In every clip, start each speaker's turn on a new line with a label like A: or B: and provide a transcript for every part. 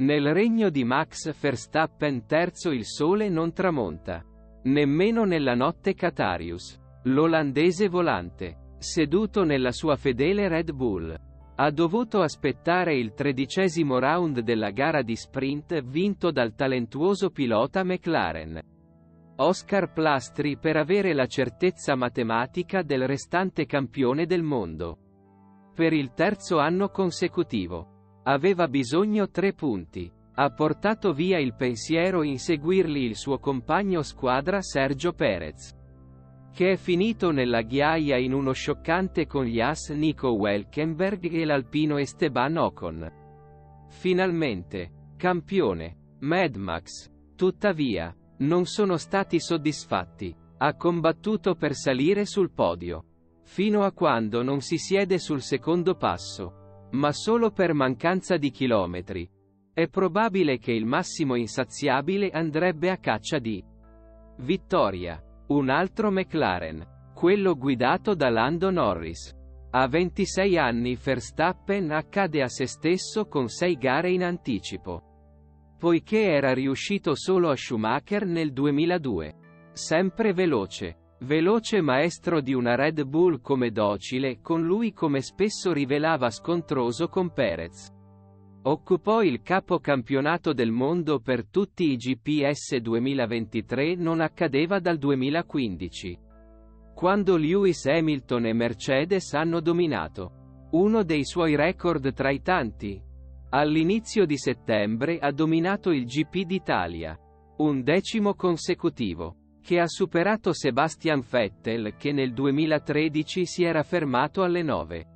A: Nel regno di Max Verstappen terzo il sole non tramonta. Nemmeno nella notte Catarius. L'olandese volante, seduto nella sua fedele Red Bull, ha dovuto aspettare il tredicesimo round della gara di sprint vinto dal talentuoso pilota McLaren. Oscar Plastri per avere la certezza matematica del restante campione del mondo. Per il terzo anno consecutivo. Aveva bisogno tre punti. Ha portato via il pensiero in seguirli il suo compagno squadra Sergio Perez. Che è finito nella ghiaia in uno scioccante con gli As Nico Welkenberg e l'alpino Esteban Ocon. Finalmente. Campione. Mad Max. Tuttavia, non sono stati soddisfatti. Ha combattuto per salire sul podio. Fino a quando non si siede sul secondo passo. Ma solo per mancanza di chilometri. È probabile che il massimo insaziabile andrebbe a caccia di vittoria. Un altro McLaren. Quello guidato da Lando Norris. A 26 anni Verstappen accade a se stesso con 6 gare in anticipo poiché era riuscito solo a Schumacher nel 2002. Sempre veloce. Veloce maestro di una Red Bull come docile, con lui come spesso rivelava scontroso con Perez. Occupò il capocampionato del mondo per tutti i GPS 2023 non accadeva dal 2015. Quando Lewis Hamilton e Mercedes hanno dominato. Uno dei suoi record tra i tanti, All'inizio di settembre ha dominato il GP d'Italia. Un decimo consecutivo. Che ha superato Sebastian Vettel che nel 2013 si era fermato alle 9.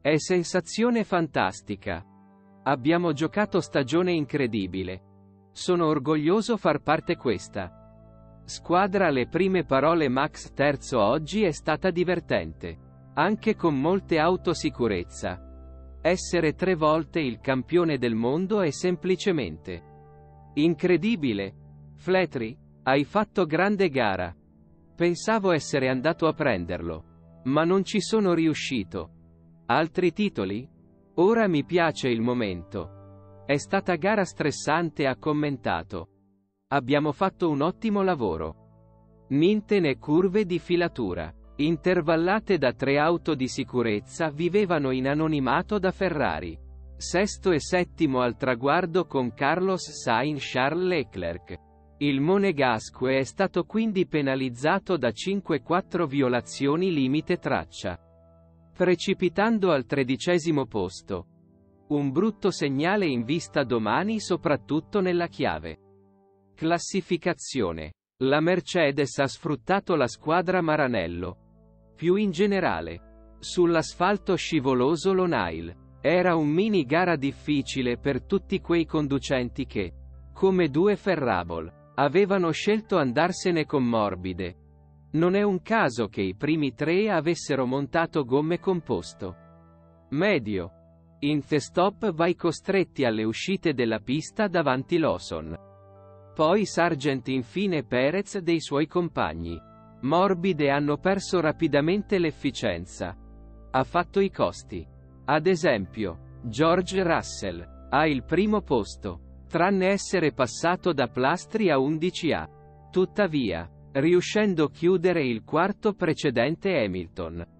A: È sensazione fantastica. Abbiamo giocato stagione incredibile. Sono orgoglioso far parte questa. Squadra le prime parole Max terzo oggi è stata divertente. Anche con molte autosicurezza. Essere tre volte il campione del mondo è semplicemente incredibile. Fletri, hai fatto grande gara. Pensavo essere andato a prenderlo. Ma non ci sono riuscito. Altri titoli? Ora mi piace il momento. È stata gara stressante, ha commentato. Abbiamo fatto un ottimo lavoro. Niente né curve di filatura intervallate da tre auto di sicurezza, vivevano in anonimato da Ferrari. Sesto e settimo al traguardo con Carlos Sainz Charles Leclerc. Il Monegasque è stato quindi penalizzato da 5-4 violazioni limite traccia. Precipitando al tredicesimo posto. Un brutto segnale in vista domani soprattutto nella chiave. Classificazione. La Mercedes ha sfruttato la squadra Maranello, più in generale. Sull'asfalto scivoloso Lonail. Era un mini gara difficile per tutti quei conducenti che, come due Ferrabol, avevano scelto andarsene con morbide. Non è un caso che i primi tre avessero montato gomme composto. Medio. In T-stop vai costretti alle uscite della pista davanti Lawson. Poi Sargent infine Perez dei suoi compagni. Morbide hanno perso rapidamente l'efficienza. Ha fatto i costi. Ad esempio, George Russell ha il primo posto, tranne essere passato da Plastri a 11A. Tuttavia, riuscendo a chiudere il quarto precedente Hamilton.